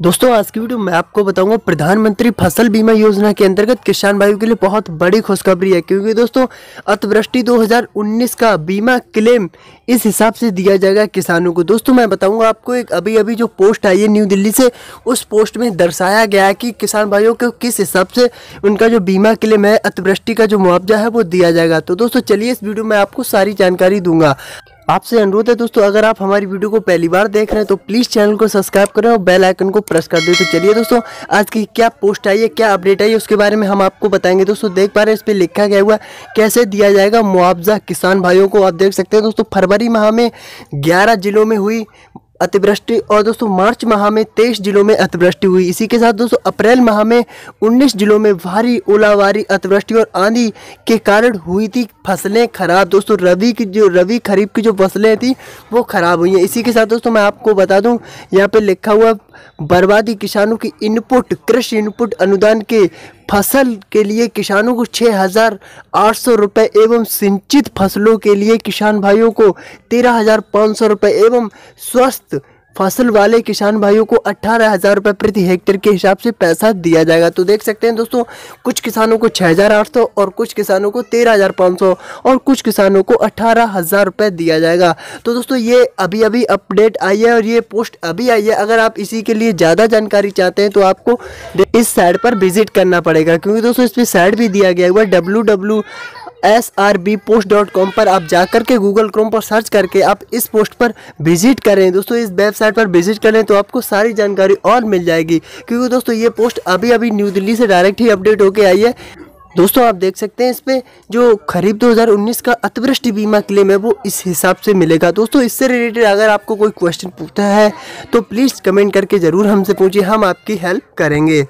दोस्तों, आज की वीडियो में आपको बताऊँगा प्रधानमंत्री फ़सल बीमा योजना के अंतर्गत किसान भाइयों के लिए बहुत बड़ी खुशखबरी है, क्योंकि दोस्तों, अतिवृष्टि 2019 का बीमा क्लेम इस हिसाब से दिया जाएगा किसानों को। दोस्तों, मैं बताऊँगा आपको एक अभी अभी जो पोस्ट आई है न्यू दिल्ली से, उस पोस्ट में दर्शाया गया है कि किसान भाइयों को किस हिसाब से उनका जो बीमा क्लेम है, अतिवृष्टि का जो मुआवजा है, वो दिया जाएगा। तो दोस्तों, चलिए इस वीडियो में आपको सारी जानकारी दूँगा। आपसे अनुरोध है दोस्तों, अगर आप हमारी वीडियो को पहली बार देख रहे हैं तो प्लीज़ चैनल को सब्सक्राइब करें और बेल आइकन को प्रेस कर दें। तो चलिए दोस्तों, आज की क्या पोस्ट आई है, क्या अपडेट आई है, उसके बारे में हम आपको बताएँगे। दोस्तों, देख पा रहे हैं, इस पर लिखा गया हुआ कैसे दिया जाएगा मुआवजा किसान भाइयों को। आप देख सकते हैं दोस्तों, फरवरी माह में ग्यारह जिलों में हुई अतिवृष्टि और दोस्तों, मार्च माह में तेईस जिलों में अतिवृष्टि हुई। इसी के साथ दोस्तों, अप्रैल माह में उन्नीस जिलों में भारी ओलावारी, अतिवृष्टि और आंधी के कारण हुई थी। फ़सलें खराब। दोस्तों रवि की जो रवि खरीफ की जो फ़सलें थी, वो खराब हुई हैं। इसी के साथ दोस्तों, मैं आपको बता दूँ, यहाँ पे लिखा हुआ, बर्बादी किसानों की इनपुट कृषि इनपुट अनुदान के फ़सल के लिए किसानों को छः हज़ार आठ सौ रुपये एवं सिंचित फ़सलों के लिए किसान भाइयों को तेरह हज़ार पाँच सौ रुपये एवं स्वस्थ फ़सल वाले किसान भाइयों को अट्ठारह हज़ार रुपये प्रति हेक्टेयर के हिसाब से पैसा दिया जाएगा। तो देख सकते हैं दोस्तों, कुछ किसानों को छः हज़ार आठ सौ और कुछ किसानों को तेरह हज़ार पाँच सौ और कुछ किसानों को अट्ठारह हज़ार रुपये दिया जाएगा। तो दोस्तों, ये अभी अभी अपडेट आई है और ये पोस्ट अभी आई है। अगर आप इसी के लिए ज़्यादा जानकारी चाहते हैं तो आपको इस साइड पर विज़िट करना पड़ेगा। क्योंकि दोस्तों, इस पर साइट भी दिया गया हुआ W S R B post dot com पर आप जा करके गूगल क्रोम पर सर्च करके आप इस पोस्ट पर विज़िट करें। दोस्तों, इस वेबसाइट पर विज़िट करें तो आपको सारी जानकारी और मिल जाएगी। क्योंकि दोस्तों, ये पोस्ट अभी अभी न्यू दिल्ली से डायरेक्ट ही अपडेट होके आई है। दोस्तों, आप देख सकते हैं इस पर जो खरीफ 2019 का अतिवृष्टि बीमा क्लेम है, वो इस हिसाब से मिलेगा। दोस्तों, इससे रिलेटेड अगर आपको कोई क्वेश्चन पूछता है तो प्लीज़ कमेंट करके ज़रूर हमसे पूछिए, हम आपकी हेल्प करेंगे।